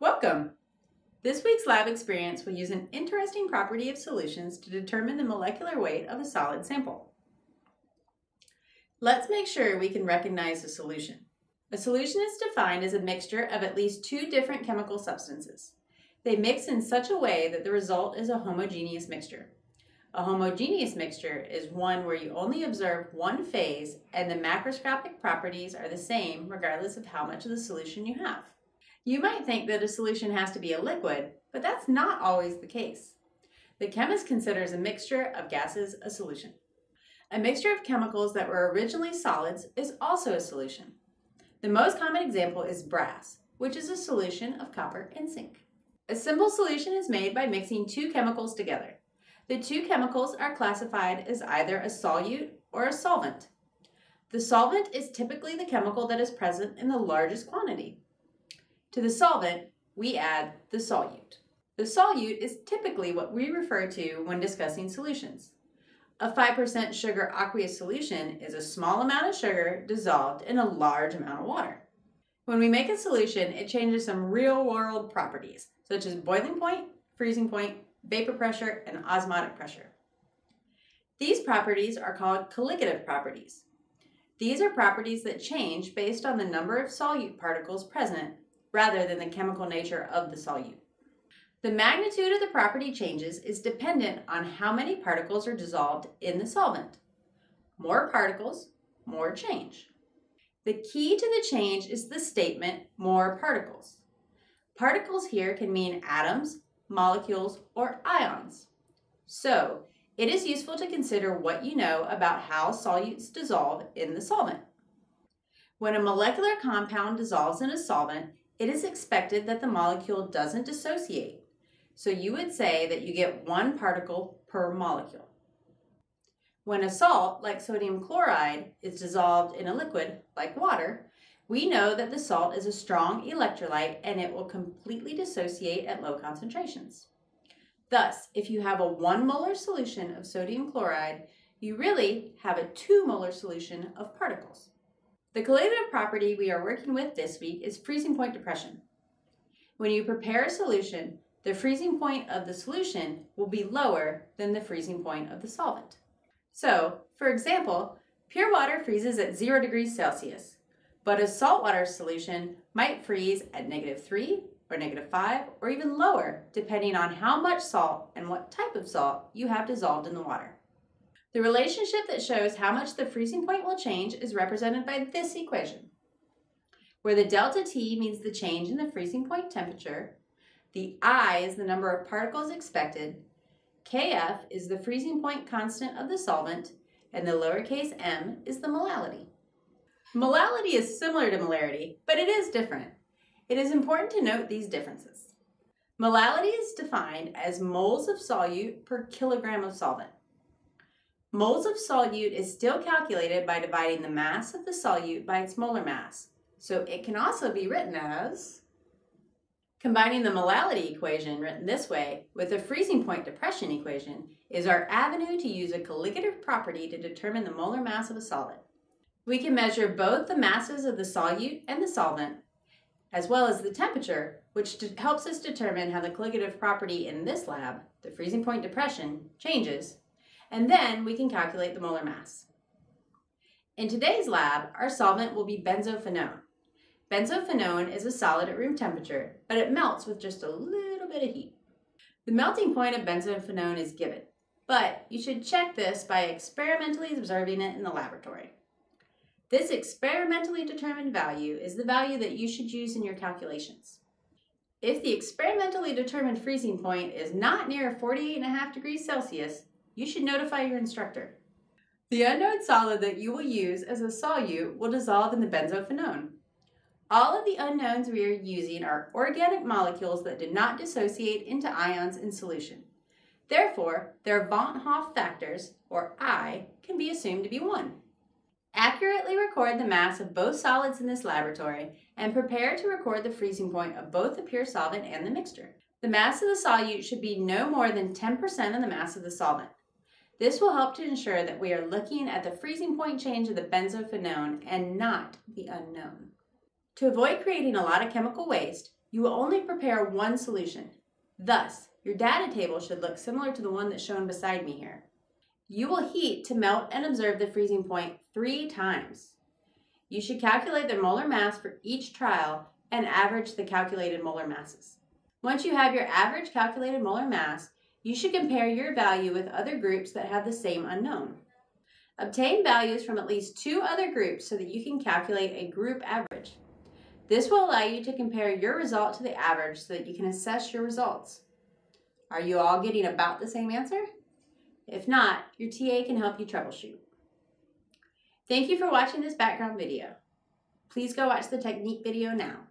Welcome! This week's lab experience will use an interesting property of solutions to determine the molecular weight of a solid sample. Let's make sure we can recognize a solution. A solution is defined as a mixture of at least two different chemical substances. They mix in such a way that the result is a homogeneous mixture. A homogeneous mixture is one where you only observe one phase and the macroscopic properties are the same regardless of how much of the solution you have. You might think that a solution has to be a liquid, but that's not always the case. The chemist considers a mixture of gases a solution. A mixture of chemicals that were originally solids is also a solution. The most common example is brass, which is a solution of copper and zinc. A simple solution is made by mixing two chemicals together. The two chemicals are classified as either a solute or a solvent. The solvent is typically the chemical that is present in the largest quantity. To the solvent, we add the solute. The solute is typically what we refer to when discussing solutions. A 5% sugar aqueous solution is a small amount of sugar dissolved in a large amount of water. When we make a solution, it changes some real world properties, such as boiling point, freezing point, vapor pressure, and osmotic pressure. These properties are called colligative properties. These are properties that change based on the number of solute particles present rather than the chemical nature of the solute. The magnitude of the property changes is dependent on how many particles are dissolved in the solvent. More particles, more change. The key to the change is the statement more particles. Particles here can mean atoms, molecules, or ions. So, it is useful to consider what you know about how solutes dissolve in the solvent. When a molecular compound dissolves in a solvent, it is expected that the molecule doesn't dissociate. So you would say that you get one particle per molecule. When a salt, like sodium chloride, is dissolved in a liquid, like water, we know that the salt is a strong electrolyte and it will completely dissociate at low concentrations. Thus, if you have a 1 molar solution of sodium chloride, you really have a 2 molar solution of particles. The colligative property we are working with this week is freezing point depression. When you prepare a solution, the freezing point of the solution will be lower than the freezing point of the solvent. So, for example, pure water freezes at 0 degrees Celsius but a saltwater solution might freeze at negative 3 or negative 5 or even lower depending on how much salt and what type of salt you have dissolved in the water. The relationship that shows how much the freezing point will change is represented by this equation, where the delta T means the change in the freezing point temperature, the I is the number of particles expected, Kf is the freezing point constant of the solvent, and the lowercase m is the molality. Molality is similar to molarity, but it is different. It is important to note these differences. Molality is defined as moles of solute per kilogram of solvent. Moles of solute is still calculated by dividing the mass of the solute by its molar mass, so it can also be written as Combining the molality equation written this way with the freezing point depression equation is our avenue to use a colligative property to determine the molar mass of a solid. We can measure both the masses of the solute and the solvent, as well as the temperature, which helps us determine how the colligative property in this lab, the freezing point depression, changes, and then we can calculate the molar mass. In today's lab, our solvent will be benzophenone. Benzophenone is a solid at room temperature, but it melts with just a little bit of heat. The melting point of benzophenone is given, but you should check this by experimentally observing it in the laboratory. This experimentally determined value is the value that you should use in your calculations. If the experimentally determined freezing point is not near 48.5 degrees Celsius, you should notify your instructor. The unknown solid that you will use as a solute will dissolve in the benzophenone. All of the unknowns we are using are organic molecules that did not dissociate into ions in solution. Therefore, their Van't Hoff factors, or I, can be assumed to be 1. Accurately record the mass of both solids in this laboratory and prepare to record the freezing point of both the pure solvent and the mixture. The mass of the solute should be no more than 10% of the mass of the solvent. This will help to ensure that we are looking at the freezing point change of the benzophenone and not the unknown. To avoid creating a lot of chemical waste, You will only prepare one solution. Thus, your data table should look similar to the one that's shown beside me here. You will heat to melt and observe the freezing point three times. You should calculate the molar mass for each trial and average the calculated molar masses. Once you have your average calculated molar mass, you should compare your value with other groups that have the same unknown. Obtain values from at least two other groups so that you can calculate a group average. This will allow you to compare your result to the average so that you can assess your results. Are you all getting about the same answer? If not, your TA can help you troubleshoot. Thank you for watching this background video. Please go watch the technique video now.